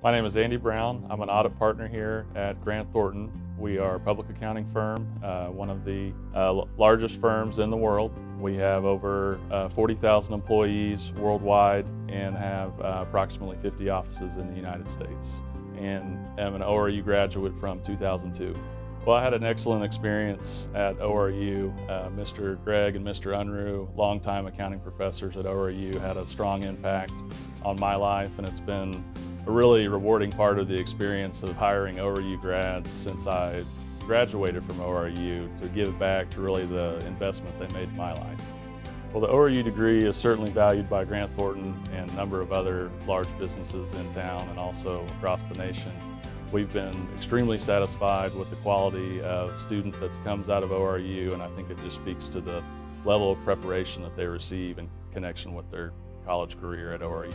My name is Andy Brown. I'm an audit partner here at Grant Thornton. We are a public accounting firm, uh, one of the uh, largest firms in the world. We have over uh, 40,000 employees worldwide and have uh, approximately 50 offices in the United States. And am an ORU graduate from 2002. Well, I had an excellent experience at ORU. Uh, Mr. Greg and Mr. Unruh, longtime accounting professors at ORU, had a strong impact on my life, and it's been a really rewarding part of the experience of hiring ORU grads since I graduated from ORU to give back to really the investment they made in my life. Well, the ORU degree is certainly valued by Grant Thornton and a number of other large businesses in town and also across the nation. We've been extremely satisfied with the quality of student that comes out of ORU and I think it just speaks to the level of preparation that they receive in connection with their college career at ORU.